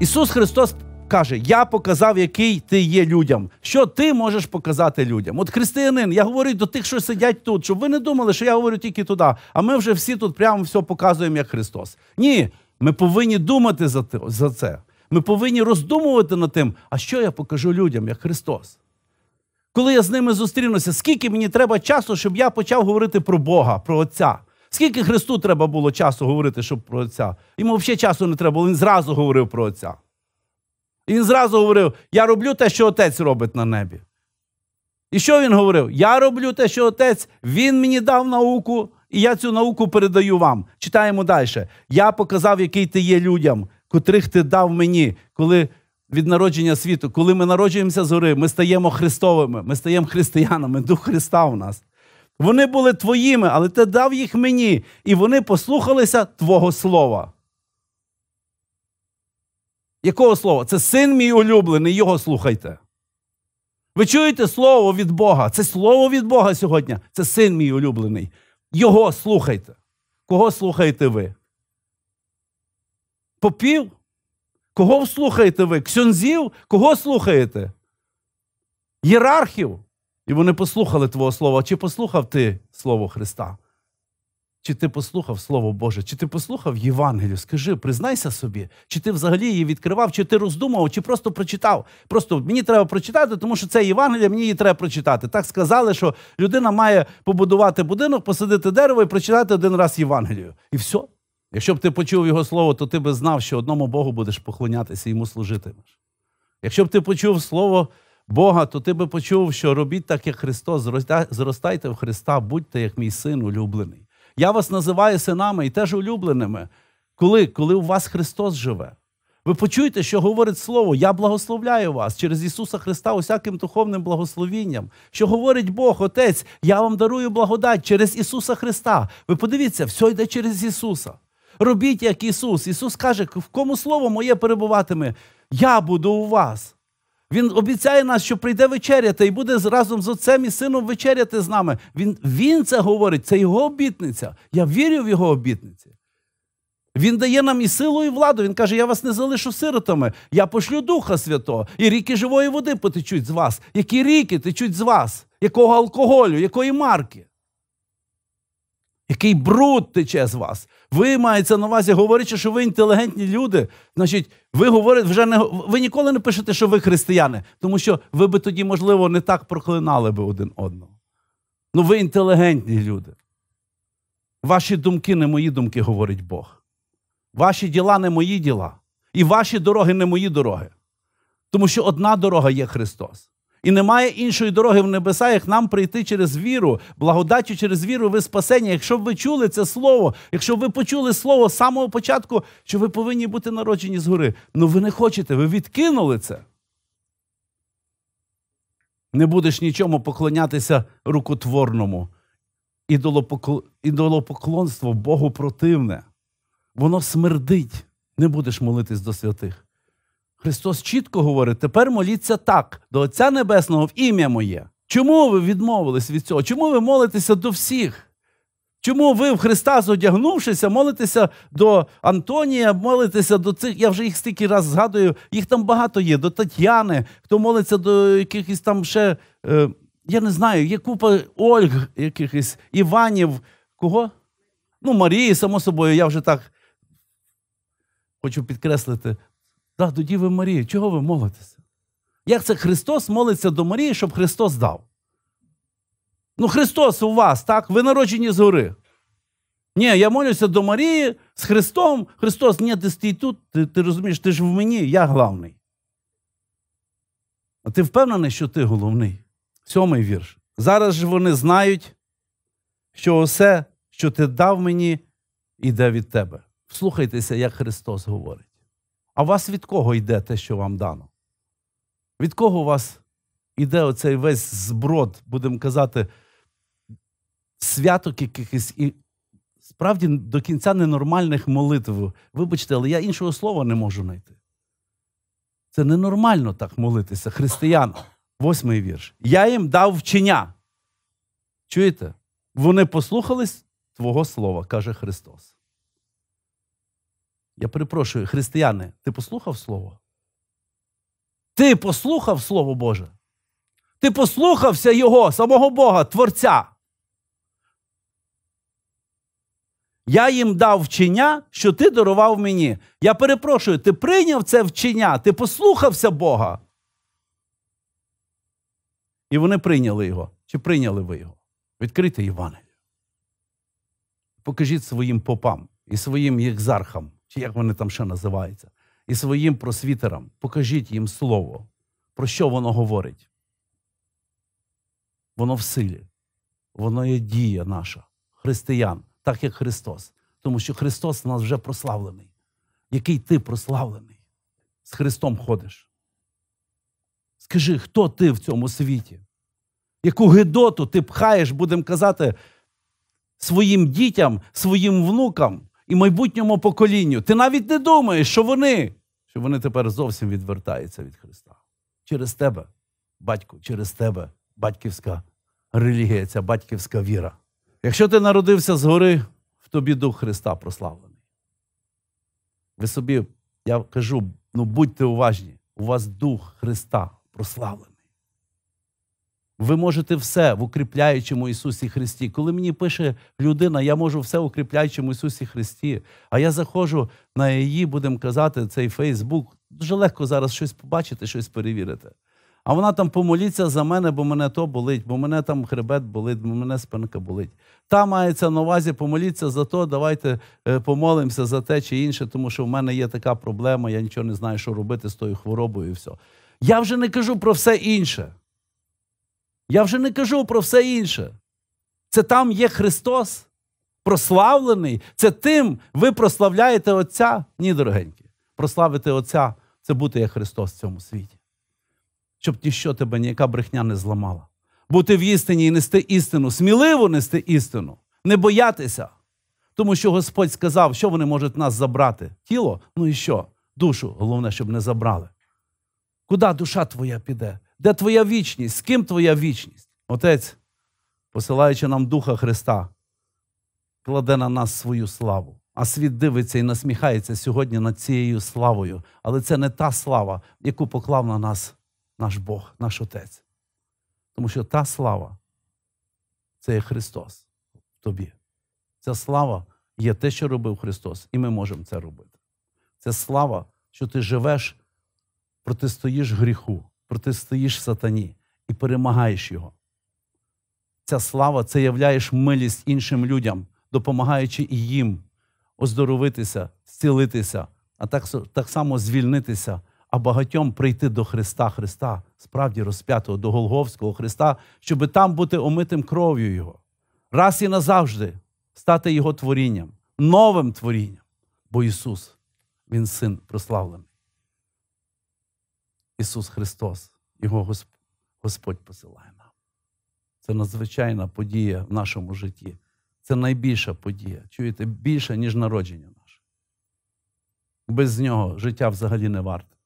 Ісус Христос каже: Я показав, який ти є людям. Що ти можеш показати людям? От християнин, я говорю до тих, що сидять тут, щоб ви не думали, що я говорю тільки туди. А ми вже всі тут прямо все показуємо як Христос. Ні, ми повинні думати за це. Ми повинні роздумувати над тим, а що я покажу людям як Христос. Коли я з ними зустрінуся, скільки мені треба часу, щоб я почав говорити про Бога, про Отця. Скільки Христу треба було часу говорити, щоб про Отця? Йому взагалі часу не треба було, він зразу говорив про Отця. Він зразу говорив: Я роблю те, що отець робить на небі. І що він говорив? Я роблю те, що отець, він мені дав науку, і я цю науку передаю вам. Читаємо далі. Я показав, який ти є людям, котрих ти дав мені, коли від народження світу, коли ми народжуємося з ми стаємо Христовими, ми стаємо християнами, Дух Христа в нас. Вони були твоїми, але ти дав їх мені, і вони послухалися Твого Слова. Якого слова? Це син мій улюблений, його слухайте. Ви чуєте слово від Бога? Це слово від Бога сьогодні. Це син мій улюблений. Його слухайте. Кого слухаєте ви? Попів? Кого слухаєте ви? Ксьонзів? Кого слухаєте? Єрархів? І вони послухали Твого Слова. Чи послухав ти Слово Христа? Чи ти послухав Слово Боже, чи ти послухав Євангелію? Скажи, признайся собі, чи ти взагалі її відкривав, чи ти роздумував, чи просто прочитав. Просто мені треба прочитати, тому що це Євангелія, мені її треба прочитати. Так сказали, що людина має побудувати будинок, посадити дерево і прочитати один раз Євангелію. І все. Якщо б ти почув його слово, то ти би знав, що одному Богу будеш поклонятися і йому служитимеш. Якщо б ти почув слово Бога, то ти би почув, що робіть так, як Христос, зростайте в Христа, будьте як мій син улюблений. Я вас називаю синами і теж улюбленими. Коли Коли у вас Христос живе. Ви почуєте, що говорить Слово, я благословляю вас через Ісуса Христа усяким духовним благословінням. Що говорить Бог, Отець, я вам дарую благодать через Ісуса Христа. Ви подивіться, все йде через Ісуса. Робіть, як Ісус. Ісус каже, в кому Слово моє перебуватиме, я буду у вас. Він обіцяє нас, що прийде вечеряти і буде разом з отцем і сином вечеряти з нами. Він він це говорить, це його обітниця. Я вірю в його обітниці. Він дає нам і силу, і владу. Він каже: Я вас не залишу сиротами, я пошлю Духа Святого, і ріки живої води потечуть з вас. Які ріки течуть з вас? Якого алкоголю, якої марки? Який бруд тече з вас? Ви маєте на увазі, говорячи, що ви інтелігентні люди, значить, ви говорите, вже не ви ніколи не пишете, що ви християни, тому що ви би тоді, можливо, не так проклинали би один одного. Ну, ви інтелігентні люди. Ваші думки не мої думки, говорить Бог. Ваші діла не мої діла. І ваші дороги не мої дороги. Тому що одна дорога є Христос. І немає іншої дороги в небеса, як нам прийти через віру, благодаттю через віру, ви спасені. Якщо б ви чули це слово, якщо б ви почули слово з самого початку, що ви повинні бути народжені згори, ну ви не хочете, ви відкинули це. Не будеш нічому поклонятися рукотворному. Ідолопоклонство Богу противне. Воно смердить. Не будеш молитись до святих. Христос чітко говорить: тепер моліться так, до Отця Небесного в ім'я моє. Чому ви відмовились від цього? Чому ви молитеся до всіх? Чому ви в Христа зодягнувшися, молитеся до Антонія, молитеся до цих, я вже їх стільки раз згадую, їх там багато є, до Тетяни, хто молиться до якихось там ще, е, я не знаю, є купа Ольг, якихось Іванів, кого? Ну, Марії, само собою, я вже так хочу підкреслити, Да, до Діви Марії. Чого ви молитеся? Як це Христос молиться до Марії, щоб Христос дав? Ну, Христос у вас, так? Ви народжені згори. Ні, я молюся до Марії з Христом. Христос, ні, ти стій тут, ти, ти розумієш, ти ж в мені, я главний. А ти впевнений, що ти головний? Сьомий вірш. Зараз ж вони знають, що все, що ти дав мені, іде від тебе. Вслухайтеся, як Христос говорить. А у вас від кого йде те, що вам дано? Від кого у вас йде оцей весь зброд, будемо казати, святок якихось і справді до кінця ненормальних молитв. Вибачте, але я іншого слова не можу знайти. Це ненормально так молитися, християн. Восьмий вірш. Я їм дав вчення. Чуєте? Вони послухались Твого слова, каже Христос. Я перепрошую, християни, ти послухав Слово? Ти послухав Слово Боже? Ти послухався Його, самого Бога, Творця. Я їм дав вчення, що ти дарував мені. Я перепрошую, ти прийняв це вчення, ти послухався Бога. І вони прийняли його. Чи прийняли ви його? Відкрийте Євангелію. Покажіть своїм попам і своїм єкзархам, чи як вони там ще називаються, і своїм просвітерам. Покажіть їм слово, про що воно говорить. Воно в силі, воно є дія наша, християн, так як Христос. Тому що Христос у нас вже прославлений. Який ти прославлений? З Христом ходиш. Скажи, хто ти в цьому світі? Яку гидоту ти пхаєш, будемо казати, своїм дітям, своїм внукам і майбутньому поколінню. Ти навіть не думаєш, що вони, що вони тепер зовсім відвертаються від Христа. Через тебе, батько, через тебе, батьківська релігія, ця батьківська віра. Якщо ти народився згори, в тобі Дух Христа прославлений. Ви собі, я кажу, ну будьте уважні, у вас Дух Христа прославлений. Ви можете все в укріпляючому Ісусі Христі. Коли мені пише людина, я можу все в укріпляючому Ісусі Христі. А я заходжу на її, будемо казати, цей Фейсбук. Дуже легко зараз щось побачити, щось перевірити. А вона там помоліться за мене, бо мене то болить, бо мене там хребет болить, бо мене спинка болить. Та мається на увазі, помоліться за то, давайте е, помолимося за те чи інше, тому що в мене є така проблема, я нічого не знаю, що робити з тою хворобою і все. Я вже не кажу про все інше. Я вже не кажу про все інше. Це там є Христос, прославлений. Це тим ви прославляєте Отця. Ні, дорогенькі. Прославити Отця це бути як Христос в цьому світі. Щоб ніщо тебе, ніяка брехня не зламала. Бути в істині і нести істину, сміливо нести істину, не боятися. Тому що Господь сказав, що вони можуть нас забрати. Тіло, ну і що? Душу, головне, щоб не забрали. Куди душа твоя піде? Де твоя вічність? З ким твоя вічність? Отець, посилаючи нам Духа Христа, кладе на нас свою славу. А світ дивиться і насміхається сьогодні над цією славою. Але це не та слава, яку поклав на нас наш Бог, наш Отець. Тому що та слава це є Христос в тобі. Ця слава є те, що робив Христос, і ми можемо це робити. Це слава, що ти живеш, протистоїш гріху, протистоїш сатані і перемагаєш його. Ця слава це являєш милість іншим людям, допомагаючи і їм оздоровитися, зцілитися, а так, так само звільнитися, а багатьом прийти до Христа, Христа, справді розп'ятого, до Голговського Христа, щоб там бути омитим кров'ю Його. Раз і назавжди стати Його творінням, новим творінням. Бо Ісус, Він син прославлений. Ісус Христос, Його Господь посилає нам. Це надзвичайна подія в нашому житті. Це найбільша подія. Чуєте, більша, ніж народження наше. Без нього життя взагалі не варте.